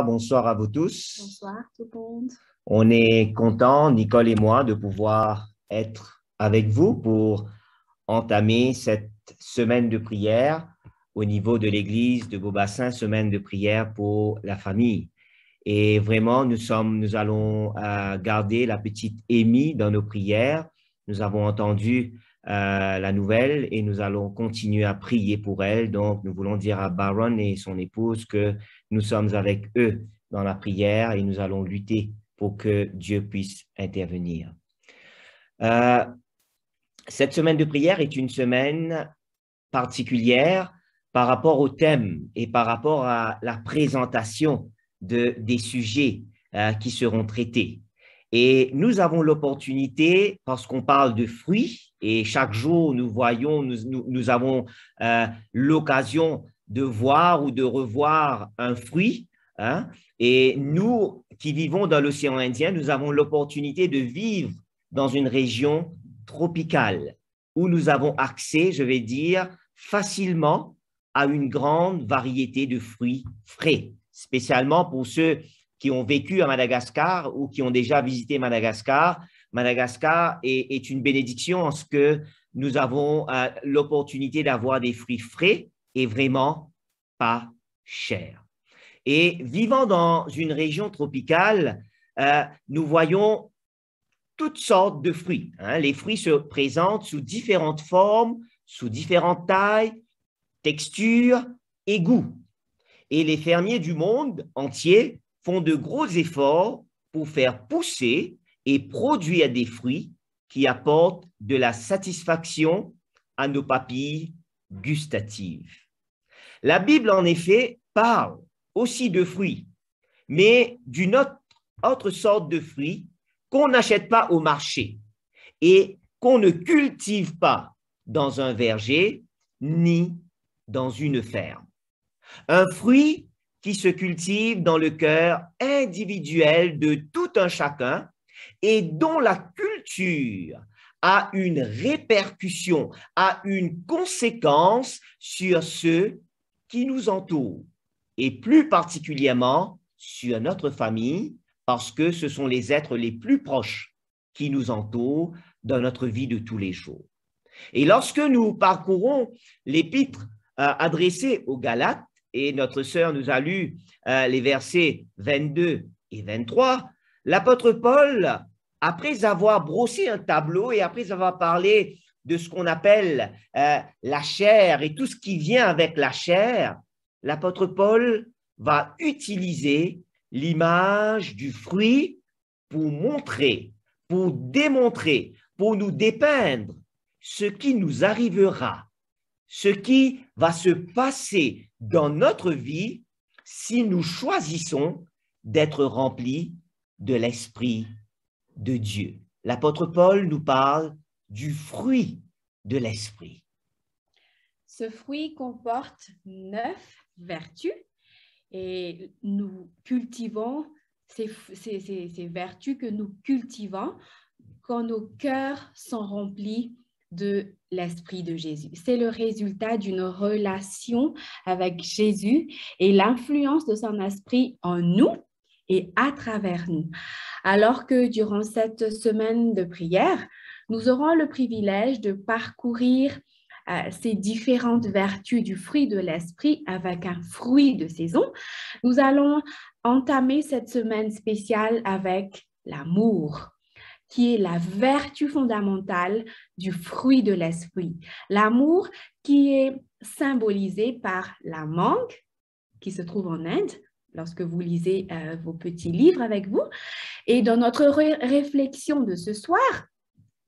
bonsoir à vous tous. Bonsoir tout le monde. On est content, Nicole et moi, de pouvoir être avec vous pour entamer cette semaine de prière au niveau de l'église de Beaubassin, semaine de prière pour la famille. Et vraiment, nous sommes, nous allons euh, garder la petite Amy dans nos prières. Nous avons entendu euh, la nouvelle et nous allons continuer à prier pour elle. Donc, nous voulons dire à Baron et son épouse que nous sommes avec eux dans la prière et nous allons lutter pour que Dieu puisse intervenir. Euh, cette semaine de prière est une semaine particulière par rapport au thème et par rapport à la présentation de, des sujets euh, qui seront traités. Et nous avons l'opportunité, parce qu'on parle de fruits, et chaque jour nous voyons, nous, avons euh, l'occasion de voir ou de revoir un fruit. Hein, et nous qui vivons dans l'océan Indien, nous avons l'opportunité de vivre dans une région tropicale où nous avons accès, je vais dire, facilement à une grande variété de fruits frais, spécialement pour ceux qui ont vécu à Madagascar ou qui ont déjà visité Madagascar. Madagascar est, une bénédiction en ce que nous avons euh, l'opportunité d'avoir des fruits frais et vraiment pas chers. Et vivant dans une région tropicale, euh, nous voyons toutes sortes de fruits. Hein. Les fruits se présentent sous différentes formes, sous différentes tailles, textures et goûts. Et les fermiers du monde entier font de gros efforts pour faire pousser et produire des fruits qui apportent de la satisfaction à nos papilles gustatives. La Bible, en effet, parle aussi de fruits, mais d'une autre, sorte de fruits qu'on n'achète pas au marché et qu'on ne cultive pas dans un verger ni dans une ferme. Un fruit qui se cultive dans le cœur individuel de tout un chacun et dont la culture a une répercussion, a une conséquence sur ceux qui nous entourent, et plus particulièrement sur notre famille, parce que ce sont les êtres les plus proches qui nous entourent dans notre vie de tous les jours. Et lorsque nous parcourons l'épître euh, adressée aux Galates, et notre sœur nous a lu euh, les versets 22 et 23, l'apôtre Paul, après avoir brossé un tableau et après avoir parlé de ce qu'on appelle euh, la chair et tout ce qui vient avec la chair, l'apôtre Paul va utiliser l'image du fruit pour montrer, pour démontrer, pour nous dépeindre ce qui nous arrivera, ce qui va se passer dans notre vie si nous choisissons d'être remplis de l'Esprit de Dieu. L'apôtre Paul nous parle du fruit de l'Esprit. Ce fruit comporte neuf vertus et nous cultivons ces, ces vertus que nous cultivons quand nos cœurs sont remplis de l'Esprit de Jésus. C'est le résultat d'une relation avec Jésus et l'influence de son esprit en nous et à travers nous. Alors que durant cette semaine de prière, nous aurons le privilège de parcourir euh, ces différentes vertus du fruit de l'esprit avec un fruit de saison. Nous allons entamer cette semaine spéciale avec l'amour qui est la vertu fondamentale du fruit de l'esprit. L'amour qui est symbolisé par la mangue qui se trouve en Inde lorsque vous lisez euh, vos petits livres avec vous. Et dans notre réflexion de ce soir,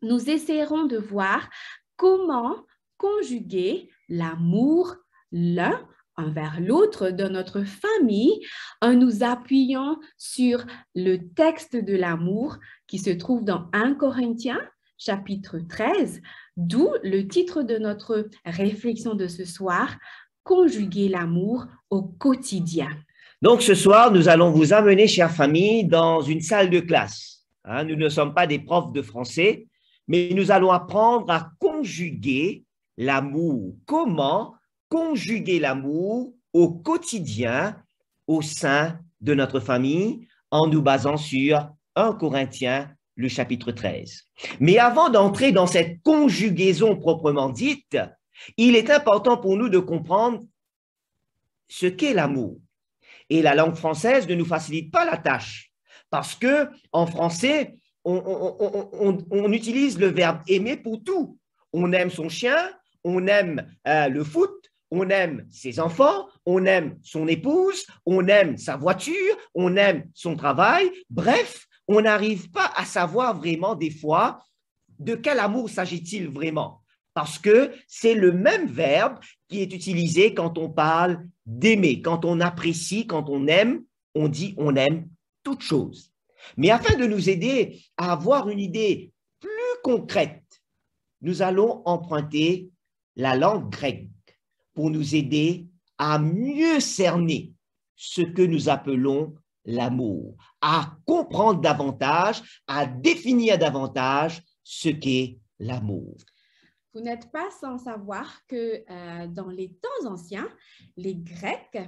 nous essaierons de voir comment conjuguer l'amour l'un envers l'autre dans notre famille en nous appuyant sur le texte de l'amour qui se trouve dans 1 Corinthiens chapitre 13, d'où le titre de notre réflexion de ce soir, Conjuguer l'amour au quotidien. Donc ce soir, nous allons vous amener, chère famille, dans une salle de classe. Hein, nous ne sommes pas des profs de français, mais nous allons apprendre à conjuguer l'amour. Comment conjuguer l'amour au quotidien au sein de notre famille en nous basant sur 1 Corinthiens, le chapitre 13. Mais avant d'entrer dans cette conjugaison proprement dite, il est important pour nous de comprendre ce qu'est l'amour. Et la langue française ne nous facilite pas la tâche parce que en français, on, utilise le verbe aimer pour tout. On aime son chien, on aime euh, le foot, on aime ses enfants, on aime son épouse, on aime sa voiture, on aime son travail. Bref, on n'arrive pas à savoir vraiment des fois de quel amour s'agit-il vraiment. Parce que c'est le même verbe qui est utilisé quand on parle d'aimer, quand on apprécie, quand on aime, on dit on aime toute chose. Mais afin de nous aider à avoir une idée plus concrète, nous allons emprunter la langue grecque pour nous aider à mieux cerner ce que nous appelons l'amour, à comprendre davantage, à définir davantage ce qu'est l'amour. Vous n'êtes pas sans savoir que euh, dans les temps anciens, les Grecs,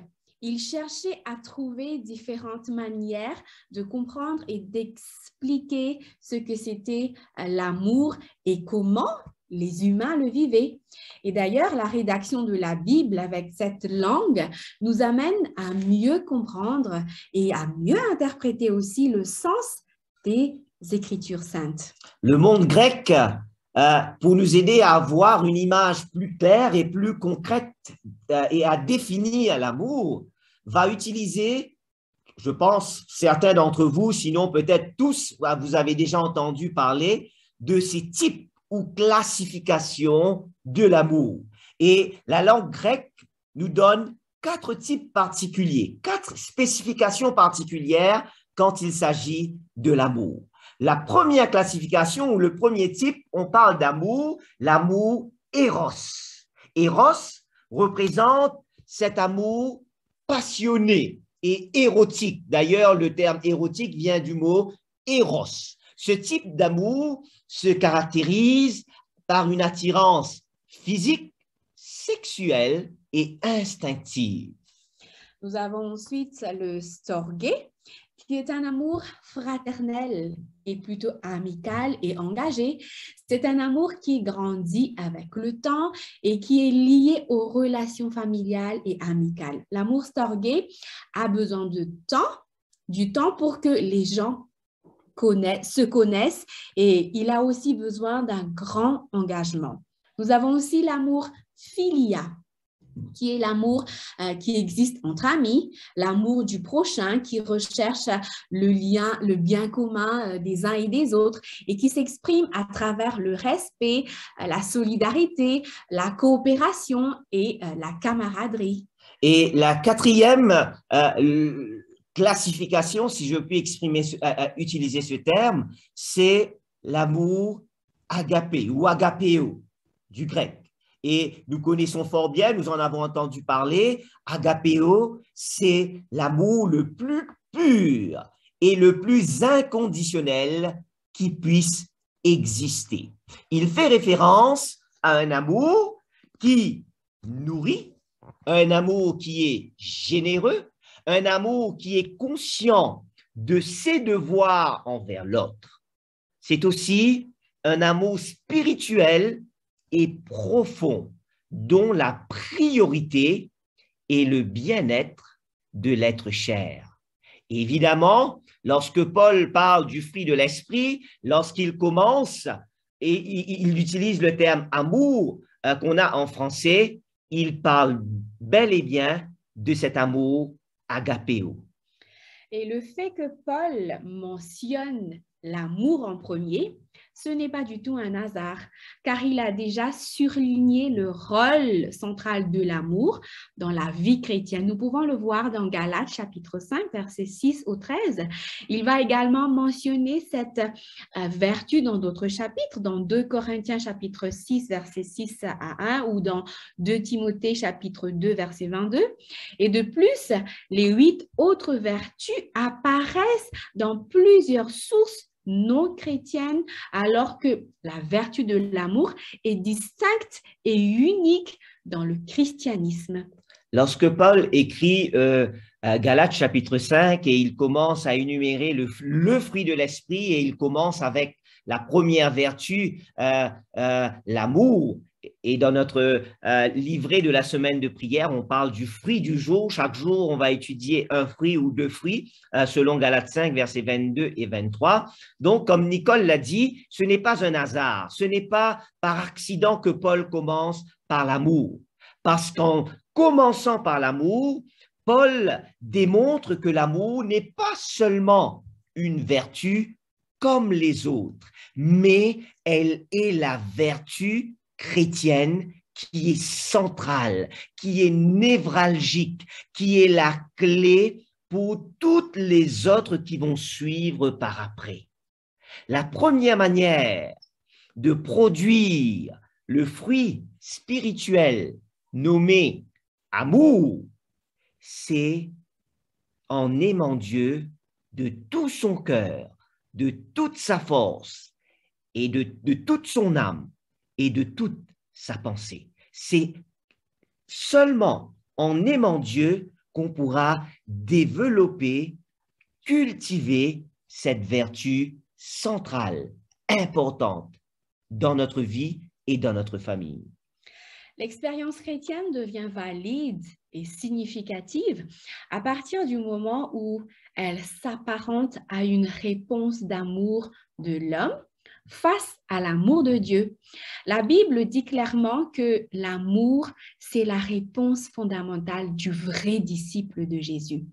ils cherchaient à trouver différentes manières de comprendre et d'expliquer ce que c'était euh, l'amour et comment les humains le vivaient. Et d'ailleurs, la rédaction de la Bible avec cette langue nous amène à mieux comprendre et à mieux interpréter aussi le sens des Écritures saintes. Le monde grec, euh, pour nous aider à avoir une image plus claire et plus concrète euh, et à définir l'amour, va utiliser, je pense, certains d'entre vous, sinon peut-être tous, vous avez déjà entendu parler de ces types ou classification de l'amour. Et la langue grecque nous donne quatre types particuliers, quatre spécifications particulières quand il s'agit de l'amour. La première classification ou le premier type, on parle d'amour, l'amour éros. Éros représente cet amour passionné et érotique. D'ailleurs, le terme érotique vient du mot éros. Ce type d'amour se caractérise par une attirance physique, sexuelle et instinctive. Nous avons ensuite le storge, qui est un amour fraternel et plutôt amical et engagé. C'est un amour qui grandit avec le temps et qui est lié aux relations familiales et amicales. L'amour storge a besoin de temps, du temps pour que les gens se connaissent et il a aussi besoin d'un grand engagement. Nous avons aussi l'amour filia, qui est l'amour euh, qui existe entre amis, l'amour du prochain qui recherche le lien, le bien commun euh, des uns et des autres et qui s'exprime à travers le respect, euh, la solidarité, la coopération et la camaraderie. Et la quatrième, classification, si je puis exprimer, utiliser ce terme, c'est l'amour agapé ou agapéo du grec. Et nous connaissons fort bien, nous en avons entendu parler, agapéo, c'est l'amour le plus pur et le plus inconditionnel qui puisse exister. Il fait référence à un amour qui nourrit, un amour qui est généreux, un amour qui est conscient de ses devoirs envers l'autre. C'est aussi un amour spirituel et profond dont la priorité est le bien-être de l'être cher. Évidemment, lorsque Paul parle du fruit de l'esprit, lorsqu'il commence et il, utilise le terme amour euh, qu'on a en français, il parle bel et bien de cet amour agapéo. Et le fait que Paul mentionne l'amour en premier, ce n'est pas du tout un hasard, car il a déjà surligné le rôle central de l'amour dans la vie chrétienne. Nous pouvons le voir dans Galates chapitre 5, versets 6 au 13. Il va également mentionner cette euh, vertu dans d'autres chapitres, dans 2 Corinthiens chapitre 6, verset 6 à 1, ou dans 2 Timothée chapitre 2, verset 22. Et de plus, les huit autres vertus apparaissent dans plusieurs sources non chrétienne, alors que la vertu de l'amour est distincte et unique dans le christianisme. Lorsque Paul écrit euh, Galates chapitre 5 et il commence à énumérer le, le fruit de l'esprit et il commence avec la première vertu, euh, euh, l'amour. Et dans notre euh, livret de la semaine de prière, on parle du fruit du jour. Chaque jour, on va étudier un fruit ou deux fruits, selon Galates 5, versets 22 et 23. Donc, comme Nicole l'a dit, ce n'est pas un hasard, ce n'est pas par accident que Paul commence par l'amour. Parce qu'en commençant par l'amour, Paul démontre que l'amour n'est pas seulement une vertu comme les autres, mais elle est la vertu chrétienne qui est centrale, qui est névralgique, qui est la clé pour toutes les autres qui vont suivre par après. La première manière de produire le fruit spirituel nommé amour, c'est en aimant Dieu de tout son cœur, de toute sa force et de, toute son âme et de toute sa pensée. C'est seulement en aimant Dieu qu'on pourra développer, cultiver cette vertu centrale, importante dans notre vie et dans notre famille. L'expérience chrétienne devient valide et significative à partir du moment où elle s'apparente à une réponse d'amour de l'homme face à l'amour de Dieu. La Bible dit clairement que l'amour, c'est la réponse fondamentale du vrai disciple de Jésus.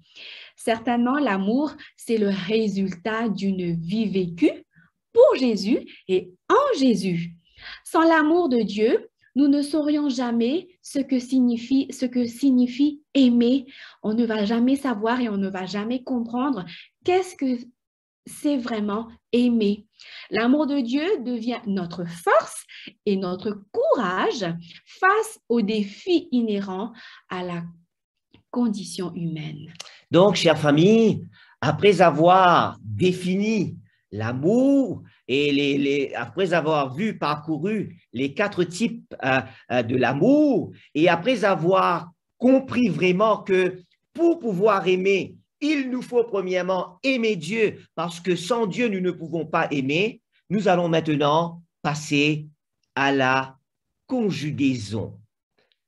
Certainement, l'amour, c'est le résultat d'une vie vécue pour Jésus et en Jésus. Sans l'amour de Dieu, nous ne saurions jamais ce que signifie, aimer. On ne va jamais savoir et on ne va jamais comprendre qu'est-ce que c'est vraiment aimer. L'amour de Dieu devient notre force et notre courage face aux défis inhérents à la condition humaine. Donc, chère famille, après avoir défini l'amour et les, après avoir vu, parcouru les quatre types euh, euh, de l'amour et après avoir compris vraiment que pour pouvoir aimer, il nous faut premièrement aimer Dieu parce que sans Dieu, nous ne pouvons pas aimer. Nous allons maintenant passer à la conjugaison.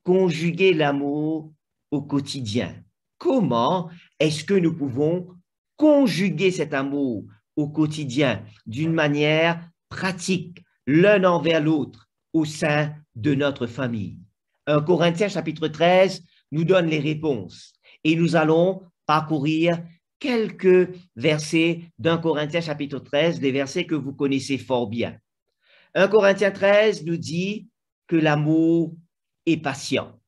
Conjuguer l'amour au quotidien. Comment est-ce que nous pouvons conjuguer cet amour au quotidien d'une manière pratique, l'un envers l'autre, au sein de notre famille? 1 Corinthiens chapitre 13 nous donne les réponses et nous allons parcourir quelques versets d'un Corinthiens chapitre 13, des versets que vous connaissez fort bien. 1 Corinthiens 13 nous dit que l'amour est patient.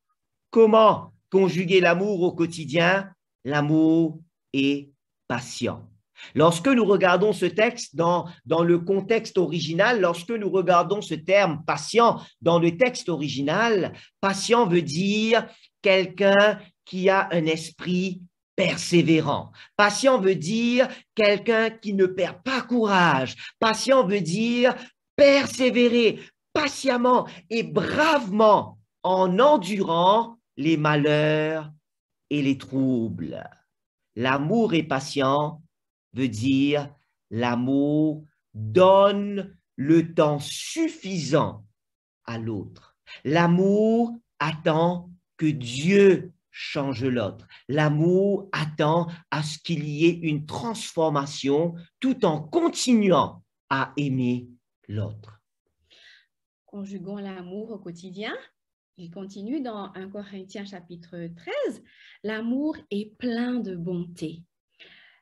Comment conjuguer l'amour au quotidien? L'amour est patient. Lorsque nous regardons ce texte dans, dans le contexte original, lorsque nous regardons ce terme patient dans le texte original, patient veut dire quelqu'un qui a un esprit persévérant. Patient veut dire quelqu'un qui ne perd pas courage. Patient veut dire persévérer patiemment et bravement en endurant les malheurs et les troubles. L'amour est patient veut dire l'amour donne le temps suffisant à l'autre. L'amour attend que Dieu change l'autre. L'amour attend à ce qu'il y ait une transformation tout en continuant à aimer l'autre. Conjuguons l'amour au quotidien. Il continue dans 1 Corinthiens chapitre 13. L'amour est plein de bonté.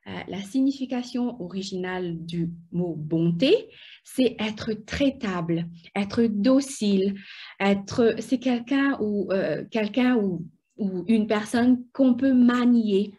Euh, la signification originale du mot bonté, c'est être traitable, être docile, être, c'est quelqu'un ou euh, quelqu'un ou, ou une personne qu'on peut manier.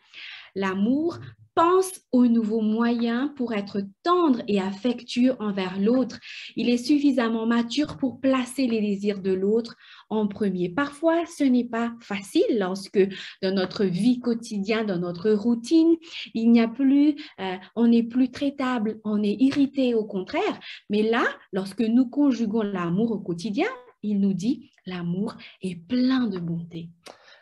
L'amour pense aux nouveaux moyens pour être tendre et affectueux envers l'autre. Il est suffisamment mature pour placer les désirs de l'autre en premier. Parfois, ce n'est pas facile lorsque dans notre vie quotidienne, dans notre routine, il n'y a plus, euh, on n'est plus traitable, on est irrité au contraire. Mais là, lorsque nous conjuguons l'amour au quotidien, il nous dit l'amour est plein de bonté.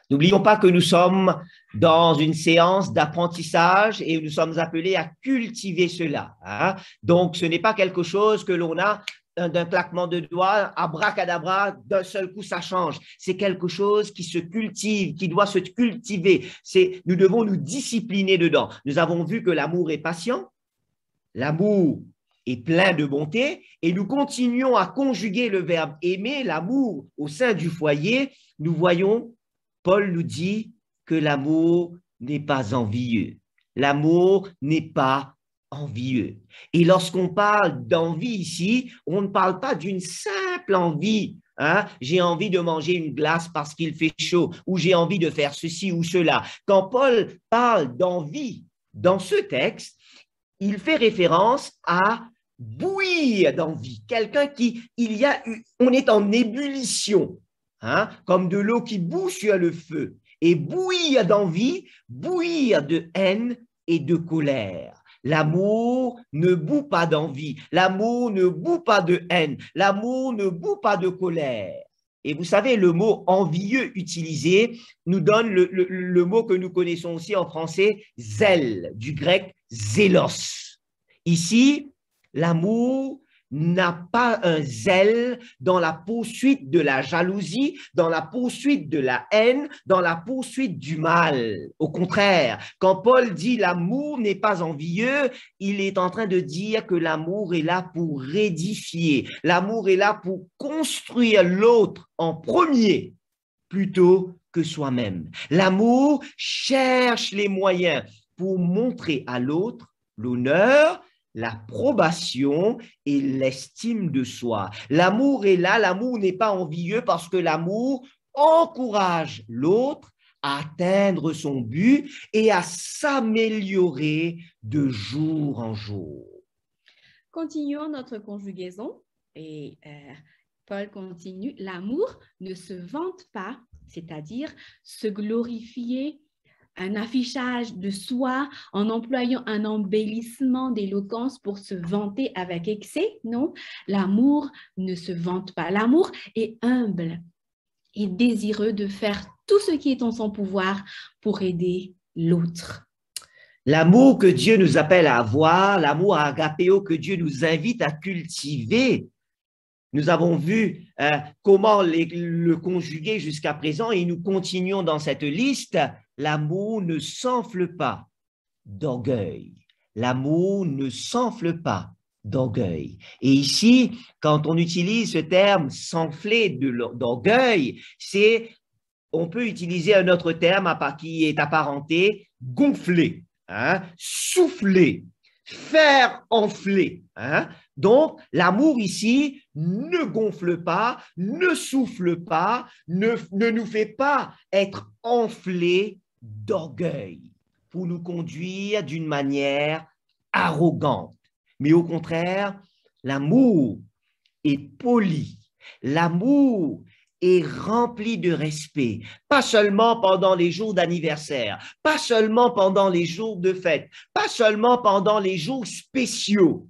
N'oublions pas que nous sommes dans une séance d'apprentissage et nous sommes appelés à cultiver cela. Hein. Donc, ce n'est pas quelque chose que l'on a d'un claquement de doigts, abracadabra, d'un seul coup, ça change. C'est quelque chose qui se cultive, qui doit se cultiver. C'est, nous devons nous discipliner dedans. Nous avons vu que l'amour est patient, l'amour est plein de bonté, et nous continuons à conjuguer le verbe aimer, l'amour au sein du foyer. Nous voyons, Paul nous dit que l'amour n'est pas envieux. L'amour n'est pas envieux. Et lorsqu'on parle d'envie ici, on ne parle pas d'une simple envie. Hein? J'ai envie de manger une glace parce qu'il fait chaud, ou j'ai envie de faire ceci ou cela. Quand Paul parle d'envie dans ce texte, il fait référence à bouillir d'envie. Quelqu'un qui, il y a, on est en ébullition, hein? comme de l'eau qui bout sur le feu. Et bouillir d'envie, bouillir de haine et de colère. L'amour ne bout pas d'envie, l'amour ne bout pas de haine, l'amour ne bout pas de colère. Et vous savez, le mot envieux utilisé nous donne le, mot que nous connaissons aussi en français, zèle, du grec zélos. Ici, l'amour n'a pas un zèle dans la poursuite de la jalousie, dans la poursuite de la haine, dans la poursuite du mal. Au contraire, quand Paul dit l'amour n'est pas envieux, il est en train de dire que l'amour est là pour édifier, l'amour est là pour construire l'autre en premier plutôt que soi-même. L'amour cherche les moyens pour montrer à l'autre l'honneur, l'approbation et l'estime de soi. L'amour est là, l'amour n'est pas envieux parce que l'amour encourage l'autre à atteindre son but et à s'améliorer de jour en jour. Continuons notre conjugaison et euh, Paul continue, l'amour ne se vante pas, c'est-à-dire se glorifier un affichage de soi en employant un embellissement d'éloquence pour se vanter avec excès. Non, l'amour ne se vante pas. L'amour est humble et désireux de faire tout ce qui est en son pouvoir pour aider l'autre. L'amour que Dieu nous appelle à avoir, l'amour agapéo que Dieu nous invite à cultiver, nous avons vu euh, comment le conjuguer jusqu'à présent et nous continuons dans cette liste. L'amour ne s'enfle pas d'orgueil. L'amour ne s'enfle pas d'orgueil. Et ici, quand on utilise ce terme s'enfler d'orgueil, c'est, on peut utiliser un autre terme qui est apparenté, gonfler, hein, souffler, faire enfler. Hein. Donc, l'amour ici ne gonfle pas, ne souffle pas, ne, ne nous fait pas être enflés d'orgueil pour nous conduire d'une manière arrogante. Mais au contraire, l'amour est poli. L'amour est rempli de respect, pas seulement pendant les jours d'anniversaire, pas seulement pendant les jours de fête, pas seulement pendant les jours spéciaux,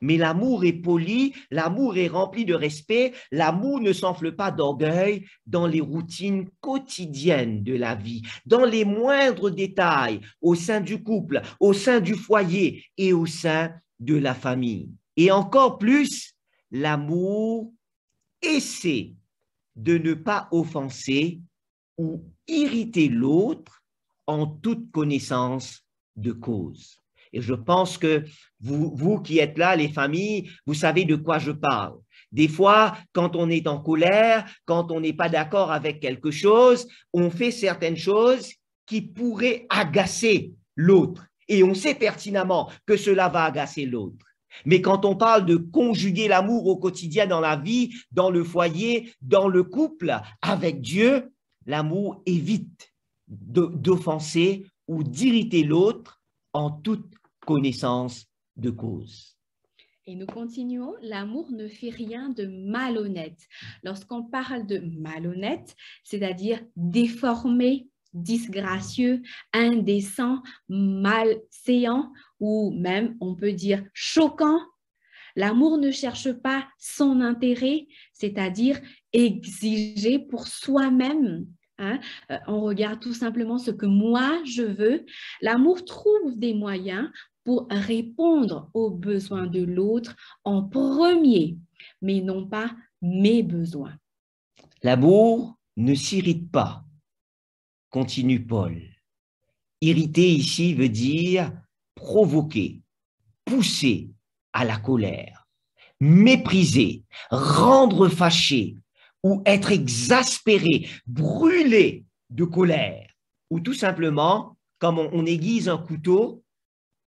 mais l'amour est poli, l'amour est rempli de respect, l'amour ne s'enfle pas d'orgueil dans les routines quotidiennes de la vie, dans les moindres détails, au sein du couple, au sein du foyer et au sein de la famille. Et encore plus, l'amour essaie de ne pas offenser ou irriter l'autre en toute connaissance de cause. Et je pense que vous, vous qui êtes là, les familles, vous savez de quoi je parle. Des fois, quand on est en colère, quand on n'est pas d'accord avec quelque chose, on fait certaines choses qui pourraient agacer l'autre. Et on sait pertinemment que cela va agacer l'autre. Mais quand on parle de conjuguer l'amour au quotidien dans la vie, dans le foyer, dans le couple, avec Dieu, l'amour évite d'offenser ou d'irriter l'autre en toute connaissance de cause. Et nous continuons, l'amour ne fait rien de malhonnête. Lorsqu'on parle de malhonnête, c'est-à-dire déformé, disgracieux, indécent, malséant ou même on peut dire choquant, l'amour ne cherche pas son intérêt, c'est-à-dire exiger pour soi-même Hein, euh, on regarde tout simplement ce que moi je veux. L'amour trouve des moyens pour répondre aux besoins de l'autre en premier, mais non pas mes besoins. L'amour ne s'irrite pas, continue Paul. Irriter ici veut dire provoquer, pousser à la colère, mépriser, rendre fâché ou être exaspéré, brûlé de colère, ou tout simplement, comme on, aiguise un couteau,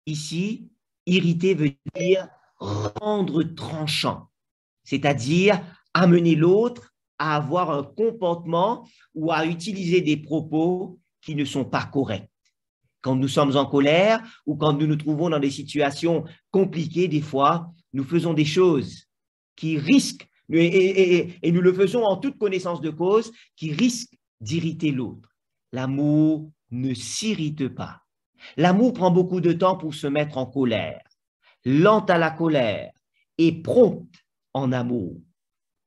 ici, irriter veut dire rendre tranchant, c'est-à-dire amener l'autre à avoir un comportement ou à utiliser des propos qui ne sont pas corrects. Quand nous sommes en colère ou quand nous nous trouvons dans des situations compliquées, des fois, nous faisons des choses qui risquent, et, et nous le faisons en toute connaissance de cause, qui risquent d'irriter l'autre. L'amour ne s'irrite pas. L'amour prend beaucoup de temps pour se mettre en colère, lent à la colère et prompt en amour.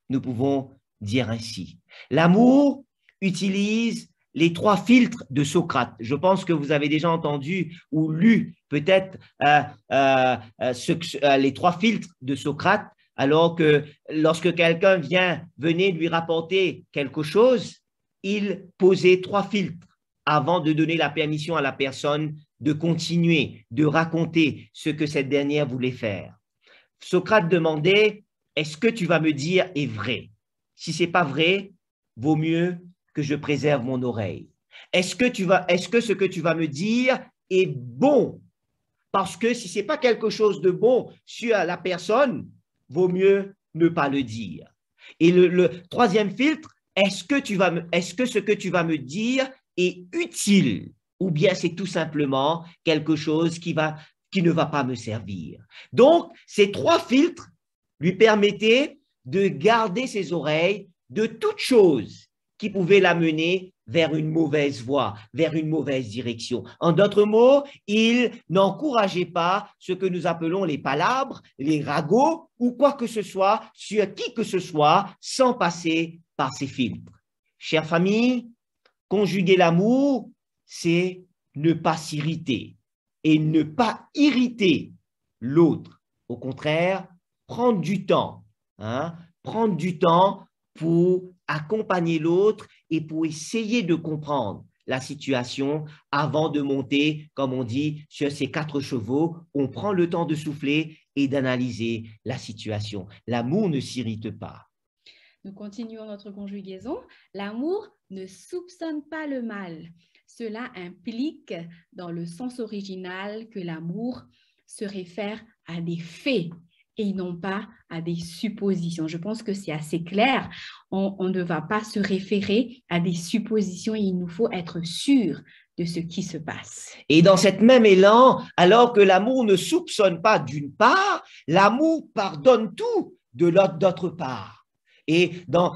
Nous pouvons dire ainsi. L'amour utilise les trois filtres de Socrate. Je pense que vous avez déjà entendu ou lu peut-être euh, euh, euh, les trois filtres de Socrate, alors que lorsque quelqu'un vient, venait lui rapporter quelque chose, il posait trois filtres avant de donner la permission à la personne de continuer, de raconter ce que cette dernière voulait faire. Socrate demandait, est-ce que tu vas me dire est vrai? Si c'est pas vrai, vaut mieux que je préserve mon oreille Est-ce que, tu vas, est-ce que ce que tu vas me dire est bon? Parce que si ce n'est pas quelque chose de bon sur la personne, vaut mieux ne pas le dire. Et le, troisième filtre, est-ce que, est-ce que ce que tu vas me dire est utile ou bien c'est tout simplement quelque chose qui, va, qui ne va pas me servir Donc, ces trois filtres lui permettaient de garder ses oreilles de toute chose qui pouvait l'amener vers une mauvaise voie, vers une mauvaise direction. En d'autres mots, il n'encourageait pas ce que nous appelons les palabres, les ragots ou quoi que ce soit sur qui que ce soit sans passer par ces filtres. Chère famille, conjuguer l'amour, c'est ne pas s'irriter et ne pas irriter l'autre. Au contraire, prendre du temps, hein, prendre du temps pour accompagner l'autre et pour essayer de comprendre la situation avant de monter, comme on dit, sur ces quatre chevaux. On prend le temps de souffler et d'analyser la situation. L'amour ne s'irrite pas. Nous continuons notre conjugaison. L'amour ne soupçonne pas le mal. Cela implique, dans le sens original, que l'amour se réfère à des faits et non pas à des suppositions. Je pense que c'est assez clair. On, ne va pas se référer à des suppositions, il nous faut être sûr de ce qui se passe. Et dans cet même élan, alors que l'amour ne soupçonne pas d'une part, l'amour pardonne tout de l'autre part. Et dans,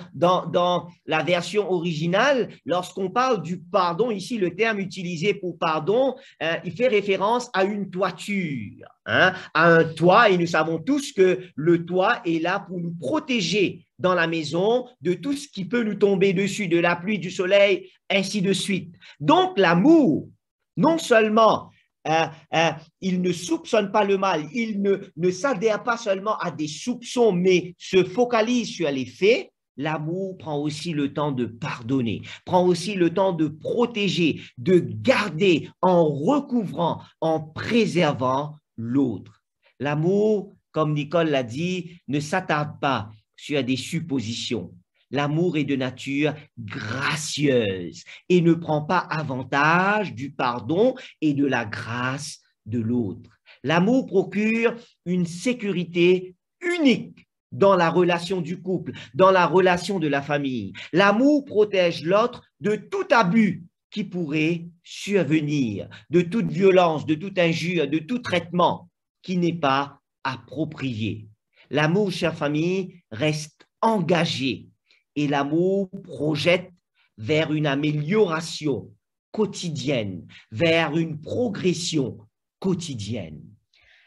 la version originale, lorsqu'on parle du pardon, ici le terme utilisé pour pardon, euh, il fait référence à une toiture, hein, à un toit, et nous savons tous que le toit est là pour nous protéger dans la maison de tout ce qui peut nous tomber dessus, de la pluie, du soleil, ainsi de suite. Donc l'amour, non seulement euh, euh, il ne soupçonne pas le mal, il ne, ne s'adhère pas seulement à des soupçons, mais se focalise sur les faits, L'amour prend aussi le temps de pardonner, prend aussi le temps de protéger, de garder en recouvrant, en préservant l'autre. L'amour, comme Nicole l'a dit, ne s'attarde pas sur des suppositions. L'amour est de nature gracieuse et ne prend pas avantage du pardon et de la grâce de l'autre. L'amour procure une sécurité unique dans la relation du couple, dans la relation de la famille. L'amour protège l'autre de tout abus qui pourrait survenir, de toute violence, de toute injure, de tout traitement qui n'est pas approprié. L'amour, chère famille, reste engagé et l'amour projette vers une amélioration quotidienne, vers une progression quotidienne.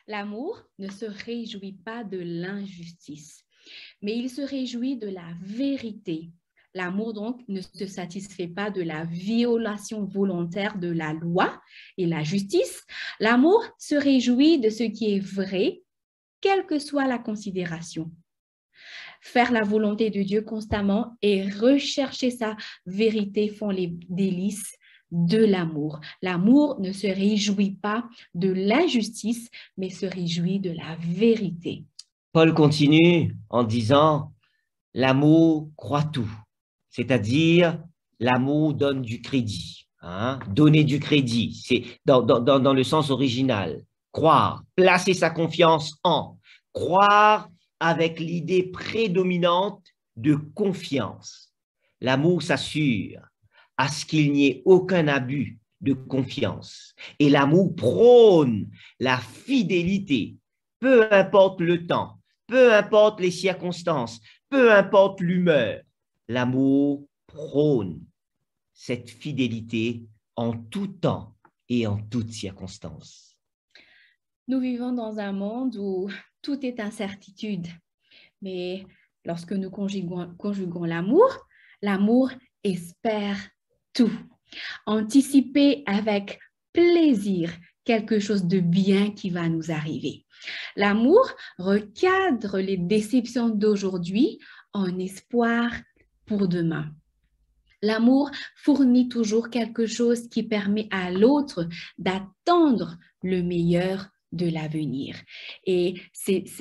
L'amour ne se réjouit pas de l'injustice, mais il se réjouit de la vérité, L'amour, donc, ne se satisfait pas de la violation volontaire de la loi et la justice. L'amour se réjouit de ce qui est vrai, quelle que soit la considération. Faire la volonté de Dieu constamment et rechercher sa vérité font les délices de l'amour. L'amour ne se réjouit pas de l'injustice, mais se réjouit de la vérité. Paul continue en disant, l'amour croit tout, c'est-à-dire l'amour donne du crédit. Hein? Donner du crédit, c'est dans, dans le sens original. Croire, placer sa confiance en, croire avec l'idée prédominante de confiance. L'amour s'assure à ce qu'il n'y ait aucun abus de confiance. Et l'amour prône la fidélité, peu importe le temps, peu importe les circonstances, peu importe l'humeur. L'amour prône cette fidélité en tout temps et en toutes circonstances. Nous vivons dans un monde où tout est incertitude. Mais lorsque nous conjuguons, l'amour, l'amour espère tout. Anticiper avec plaisir quelque chose de bien qui va nous arriver. L'amour recadre les déceptions d'aujourd'hui en espoir pour demain. L'amour fournit toujours quelque chose qui permet à l'autre d'attendre le meilleur de l'avenir. Et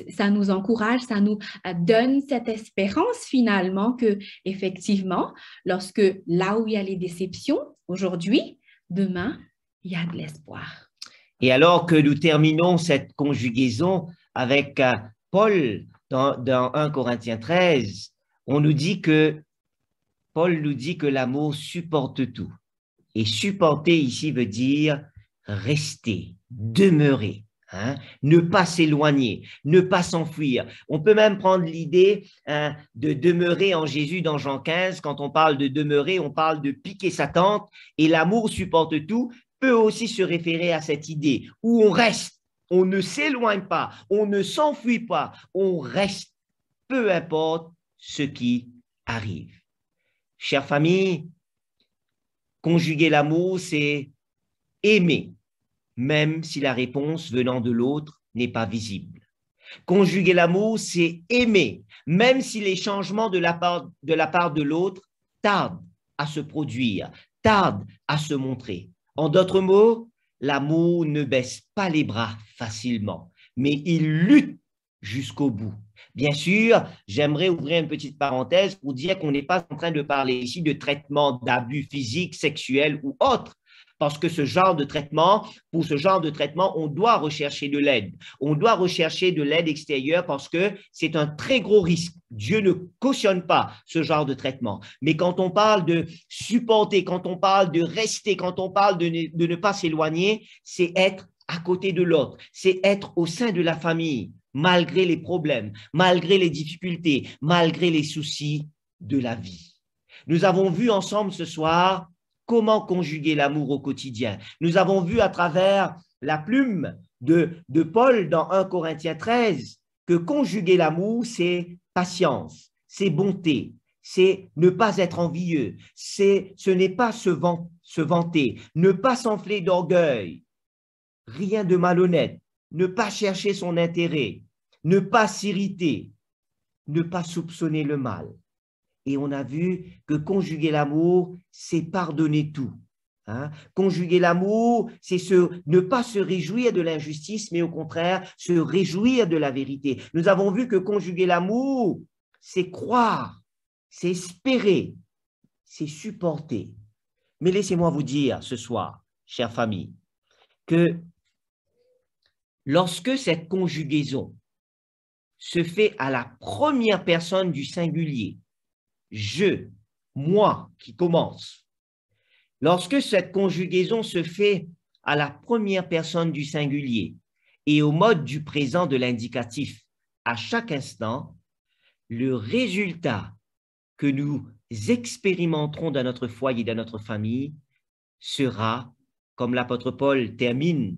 ça nous encourage, ça nous euh, donne cette espérance finalement que effectivement, lorsque là où il y a les déceptions aujourd'hui, demain, il y a de l'espoir. Et alors que nous terminons cette conjugaison avec euh, Paul dans, dans 1 Corinthiens 13, on nous dit que Paul nous dit que l'amour supporte tout. Et supporter ici veut dire rester, demeurer. Hein, ne pas s'éloigner, ne pas s'enfuir. On peut même prendre l'idée hein, de demeurer en Jésus dans Jean 15. Quand on parle de demeurer, on parle de piquer sa tente et l'amour supporte tout peut aussi se référer à cette idée où on reste, on ne s'éloigne pas, on ne s'enfuit pas, on reste, peu importe ce qui arrive. Chère famille, conjuguer l'amour, c'est aimer même si la réponse venant de l'autre n'est pas visible. Conjuguer l'amour, c'est aimer, même si les changements de la part de, l'autre tardent à se produire, tardent à se montrer. En d'autres mots, l'amour ne baisse pas les bras facilement, mais il lutte jusqu'au bout. Bien sûr, j'aimerais ouvrir une petite parenthèse pour dire qu'on n'est pas en train de parler ici de traitement d'abus physiques, sexuels ou autres parce que ce genre de traitement, pour ce genre de traitement, on doit rechercher de l'aide. On doit rechercher de l'aide extérieure parce que c'est un très gros risque. Dieu ne cautionne pas ce genre de traitement. Mais quand on parle de supporter, quand on parle de rester, quand on parle de ne, pas s'éloigner, c'est être à côté de l'autre, c'est être au sein de la famille, malgré les problèmes, malgré les difficultés, malgré les soucis de la vie. Nous avons vu ensemble ce soir comment conjuguer l'amour au quotidien. Nous avons vu à travers la plume de, Paul dans 1 Corinthiens 13 que conjuguer l'amour, c'est patience, c'est bonté, c'est ne pas être envieux, c'est ce n'est pas se vanter, ne pas s'enfler d'orgueil, rien de malhonnête, ne pas chercher son intérêt, ne pas s'irriter, ne pas soupçonner le mal. Et on a vu que conjuguer l'amour, c'est pardonner tout. Hein. Conjuguer l'amour, c'est ne pas se réjouir de l'injustice, mais au contraire, se réjouir de la vérité. Nous avons vu que conjuguer l'amour, c'est croire, c'est espérer, c'est supporter. Mais laissez-moi vous dire ce soir, chère famille, que lorsque cette conjugaison se fait à la première personne du singulier, je, moi qui commence. Lorsque cette conjugaison se fait à la première personne du singulier et au mode du présent de l'indicatif à chaque instant, le résultat que nous expérimenterons dans notre foyer, dans notre famille, sera, comme l'apôtre Paul termine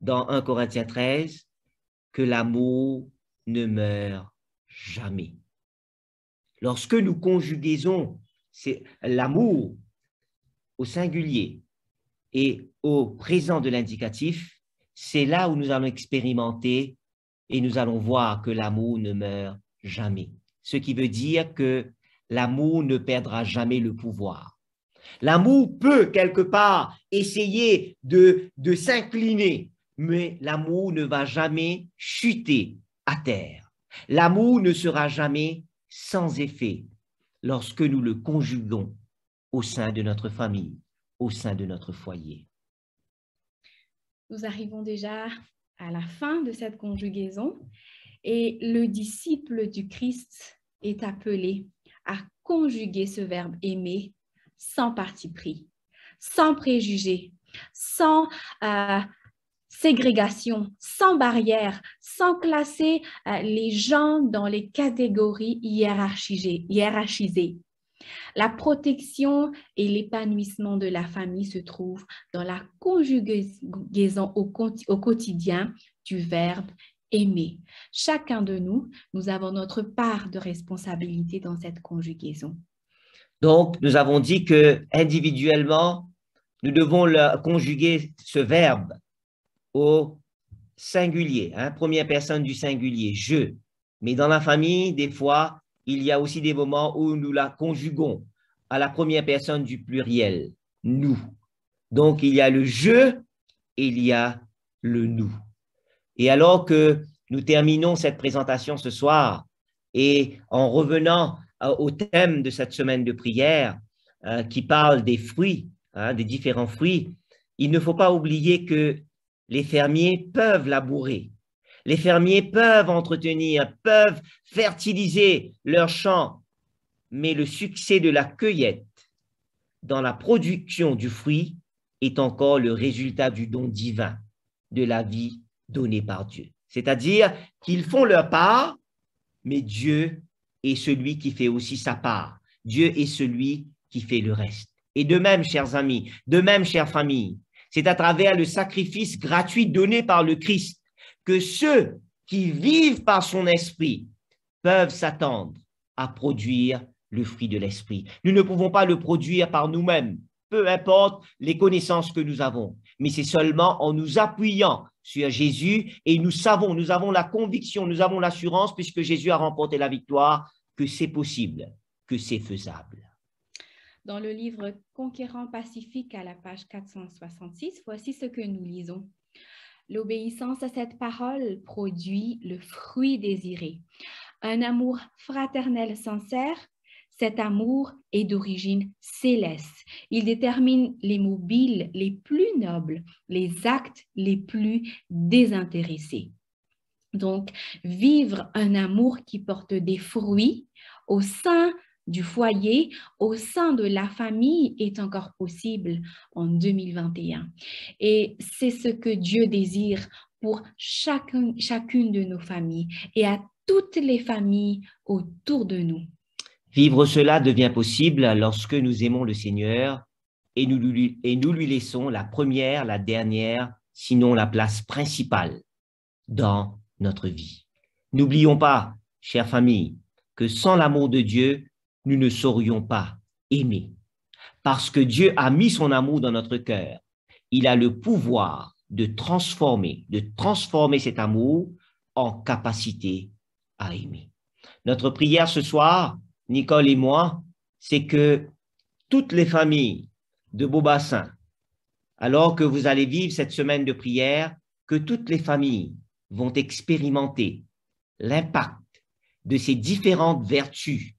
dans 1 Corinthiens 13, que l'amour ne meurt jamais. Lorsque nous conjugaisons c'est l'amour au singulier et au présent de l'indicatif, c'est là où nous allons expérimenter et nous allons voir que l'amour ne meurt jamais. Ce qui veut dire que l'amour ne perdra jamais le pouvoir. L'amour peut quelque part essayer de, de s'incliner, mais l'amour ne va jamais chuter à terre. L'amour ne sera jamais sans effet lorsque nous le conjuguons au sein de notre famille, au sein de notre foyer. Nous arrivons déjà à la fin de cette conjugaison et le disciple du Christ est appelé à conjuguer ce verbe aimer sans parti pris, sans préjugés, sans euh, ségrégation, sans barrière, sans classer euh, les gens dans les catégories hiérarchisées. La protection et l'épanouissement de la famille se trouvent dans la conjugaison au, au quotidien du verbe aimer. Chacun de nous, nous avons notre part de responsabilité dans cette conjugaison. Donc, nous avons dit que individuellement, nous devons conjuguer ce verbe au singulier, hein, première personne du singulier, je. Mais dans la famille, des fois, il y a aussi des moments où nous la conjuguons à la première personne du pluriel, nous. Donc, il y a le je et il y a le nous. Et alors que nous terminons cette présentation ce soir, et en revenant euh, au thème de cette semaine de prière euh, qui parle des fruits, hein, des différents fruits, il ne faut pas oublier que les fermiers peuvent labourer. Les fermiers peuvent entretenir, peuvent fertiliser leurs champs, mais le succès de la cueillette dans la production du fruit est encore le résultat du don divin de la vie donnée par Dieu. C'est-à-dire qu'ils font leur part, mais Dieu est celui qui fait aussi sa part. Dieu est celui qui fait le reste. Et de même, chers amis, de même, chères familles, c'est à travers le sacrifice gratuit donné par le Christ que ceux qui vivent par son esprit peuvent s'attendre à produire le fruit de l'esprit. Nous ne pouvons pas le produire par nous-mêmes, peu importe les connaissances que nous avons, mais c'est seulement en nous appuyant sur Jésus et nous savons, nous avons la conviction, nous avons l'assurance, puisque Jésus a remporté la victoire, que c'est possible, que c'est faisable. Dans le livre Conquérant pacifique à la page 466, voici ce que nous lisons. L'obéissance à cette parole produit le fruit désiré. Un amour fraternel sincère, cet amour est d'origine céleste. Il détermine les mobiles les plus nobles, les actes les plus désintéressés. Donc, vivre un amour qui porte des fruits au sein du foyer, au sein de la famille est encore possible en 2021. Et c'est ce que Dieu désire pour chacune, chacune de nos familles et à toutes les familles autour de nous. Vivre cela devient possible lorsque nous aimons le Seigneur et nous, lui, et nous lui laissons la première, la dernière, sinon la place principale dans notre vie. N'oublions pas, chère famille, que sans l'amour de Dieu, nous ne saurions pas aimer. Parce que Dieu a mis son amour dans notre cœur. Il a le pouvoir de transformer, de transformer cet amour en capacité à aimer. Notre prière ce soir, Nicole et moi, c'est que toutes les familles de Beaubassin, alors que vous allez vivre cette semaine de prière, que toutes les familles vont expérimenter l'impact de ces différentes vertus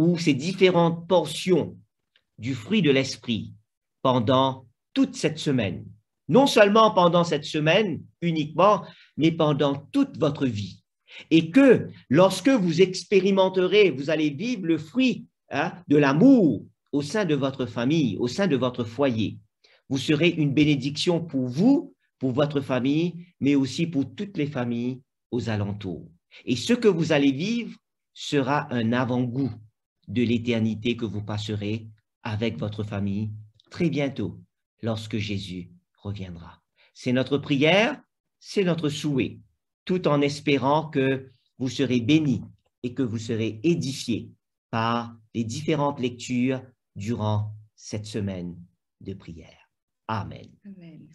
ou ces différentes portions du fruit de l'esprit pendant toute cette semaine. Non seulement pendant cette semaine uniquement, mais pendant toute votre vie. Et que lorsque vous expérimenterez, vous allez vivre le fruit hein, de l'amour au sein de votre famille, au sein de votre foyer. Vous serez une bénédiction pour vous, pour votre famille, mais aussi pour toutes les familles aux alentours. Et ce que vous allez vivre sera un avant-goût de l'éternité que vous passerez avec votre famille très bientôt lorsque Jésus reviendra. C'est notre prière, c'est notre souhait, tout en espérant que vous serez bénis et que vous serez édifiés par les différentes lectures durant cette semaine de prière. Amen. Amen.